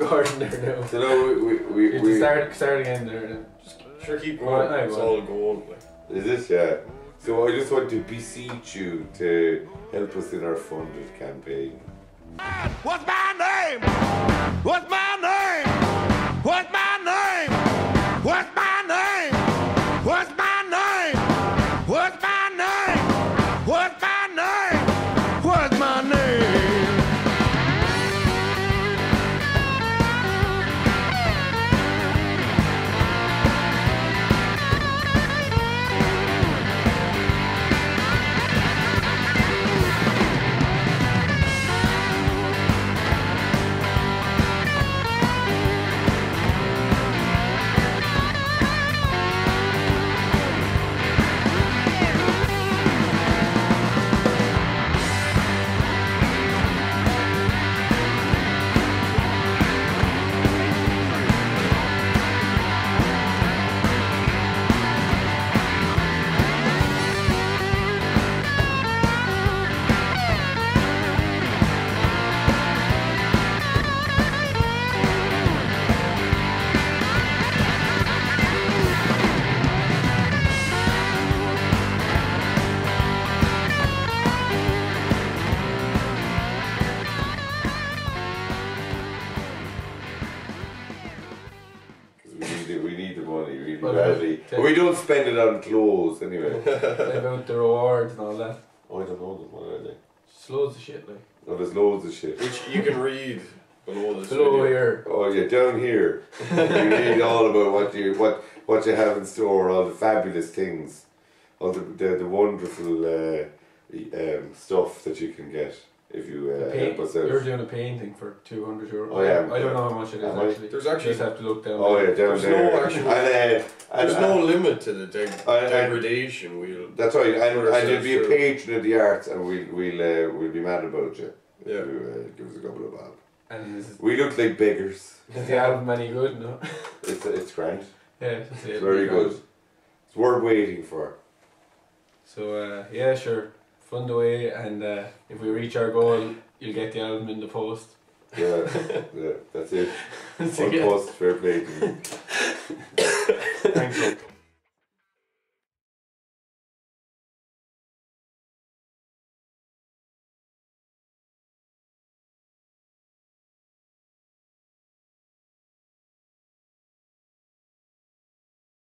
now, there now. so now we we, we, have to we start, start again there now. Just Sure, keep going. aye, It's go all going. Like. is this yeah. So I just want to beseech you to help us in our Fund it campaign. What's my name? What's my name? What's my name? What's money really Well, badly. okay. We don't spend it on clothes anyway. about the rewards and all that. oh, I don't know them. What are they? Just loads of shit like. Oh, there's loads of shit. Which you can read below this Below video. here. Oh yeah, down here. you read all about what you what what you have in store, all the fabulous things, all the the, the wonderful uh, um, stuff that you can get if you The uh, paint, help us you're doing a painting for 200 euro. Oh, yeah. I don't know how much it is Am I? actually. There's actually- You Just have to look down Oh yeah, down There's no there. actual- and, uh, and, There's no limit to the deg- I- I- degradation. We'll. That's right, and, and you'll be a patron of the arts, and we'll we'll uh, we'll be mad about you. if Yeah. You uh, give us a couple of bob. And We look like beggars. is the album any good? No. It's it's grand. yeah, that's it. It's very good. It's worth waiting for. So uh, yeah, sure. Fund away, and uh, if we reach our goal, you'll get the album in the post. Yeah, yeah that's it. One post, fair play.